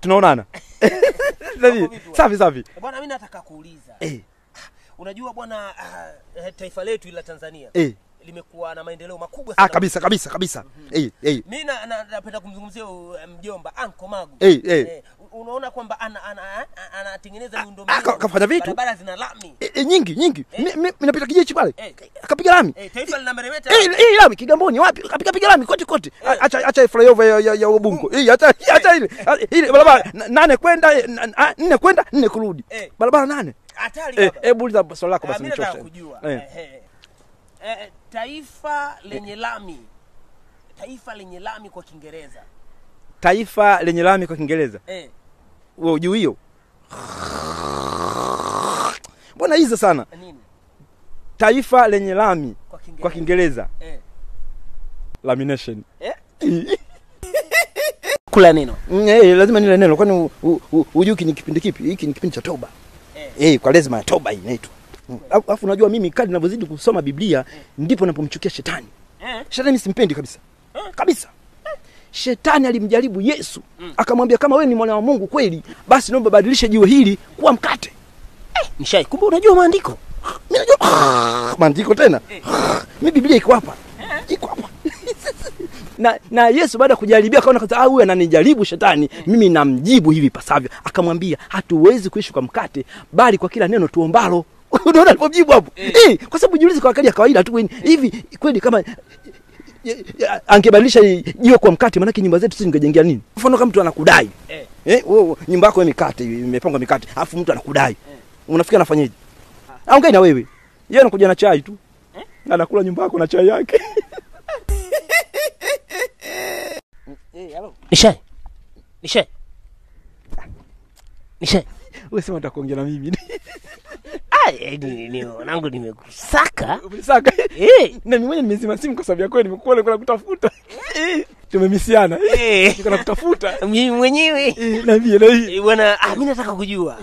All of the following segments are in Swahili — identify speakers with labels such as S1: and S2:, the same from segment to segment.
S1: tunaonana Safi, safi safi
S2: Bwana, mimi nataka kuuliza
S1: eh,
S2: unajua bwana, ah, eh, taifa letu la Tanzania
S1: eh.
S2: limekuwa na maendeleo makubwa sana.
S1: Ah,
S2: kabisa
S1: kabisa kabisa kabisa eh, eh.
S2: Mimi na- na- napenda kumzungumzia uh, mjomba Anko Magu.
S1: Eh, eh.
S2: Unaona kwamba ana- ana- ana- anatengeneza
S1: Ah,
S2: miundombinu.
S1: ka- kafanya vitu.
S2: Barabara zina lami.
S1: e, e, nyingi nyingi
S2: Eh.
S1: Mi- mi- mi napita kijechi pale
S2: Eh.
S1: akapiga lami
S2: Eh, taifa linameremeta.
S1: Eh, eh, lami Kigamboni wapi? akapiga piga lami kote kote.
S2: Eh.
S1: Acha acha flyover ya, ya, ya Ubungo. hii acha acha ile. Ah, Ile barabara nane kwenda eh, ah, nne kwenda nne kurudi.
S2: Eh.
S1: Barabara nane.
S2: Hatari
S1: Eh,
S2: baba.
S1: hebu uliza swali lako
S2: Ah,
S1: basi nichoshe. Eh.
S2: Eh, eh. Eh, taifa lenye lami. Taifa lenye lami kwa Kiingereza.
S1: Taifa lenye lami kwa Kiingereza.
S2: Eh,
S1: Wewe ujui hiyo? Mbona hizo sana?
S2: nini?
S1: Taifa lenye lami
S2: Kwa Kiingereza. Eh.
S1: Lamination.
S2: Eh? Kula neno.
S1: Mm, eh, lazima nile neno kwani hujui ni kipindi kipi? Hiki ni kipindi cha toba.
S2: Eh.
S1: Eh, kwa lazima ya toba hii inaitwa. Mm. Alafu hmm. unajua mimi kadri ninavyozidi kusoma Biblia ndipo napomchukia shetani.
S2: Eh.
S1: Shetani simpendi kabisa.
S2: Eh.
S1: Kabisa. Shetani alimjaribu Yesu
S2: Mm.
S1: akamwambia kama wewe ni mwana wa Mungu kweli, basi naomba badilisha jiwe hili kuwa mkate.
S2: Eh, Nishai. Kumbe unajua maandiko.
S1: Mimi najua maandiko tena.
S2: Eh.
S1: Mimi Biblia iko hapa. Eh. Iko hapa. na, na Yesu baada ya kujaribia akaona kaza ah, huyu ananijaribu shetani, mimi namjibu hivi pasavyo. Akamwambia hatuwezi kuishi kwa mkate, bali kwa kila neno tuombalo. Unaona alipomjibu hapo
S2: Eh.
S1: eh, kwa sababu jiulize kwa akili ya kawaida tu hivi kweli kama angebadilisha jiwe kwa mkate, maanake nyumba zetu sisi tungejengea nini? Mfano kama mtu anakudai
S2: Eh.
S1: eh, wewe nyumba yako ya mikate imepangwa mikate, alafu mtu anakudai eh, unafikiri anafanyaje? Aongei na wewe, yeye anakuja na chai tu eh, anakula nyumba yako na chai yake. Eh, hello
S2: Nishai. Nishai. Nishai.
S1: Wewe sema utakuongea na mimi.
S2: Eh, wanangu nimekusaka.
S1: Saka.
S2: Eh.
S1: Na mwenyewe nimezima simu kwa sababu yako nimekuona kuna kutafuta. Eh, tumemisiana. kuna kutafuta.
S2: Mimi mwenyewe. Bwana, ah, mimi nataka kujua.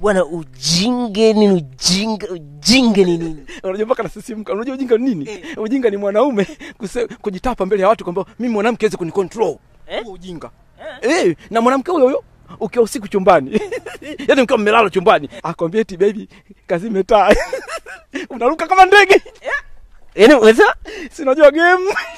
S2: Bwana ujinge nini ujinga ujinge ni nini?
S1: Unajua mpaka na sisi mka. Unajua ujinga ni nini? Ujinga ni mwanaume kujitapa mbele ya watu kwamba mimi mwanamke hawezi kunicontrol.
S2: Eh?
S1: Ujinga. Eh, na mwanamke huyo huyo ukiwa usiku chumbani. yani mkiwa mmelala chumbani, akwambia ti baby kazime taa. Unaruka kama ndege. yani, unajua game.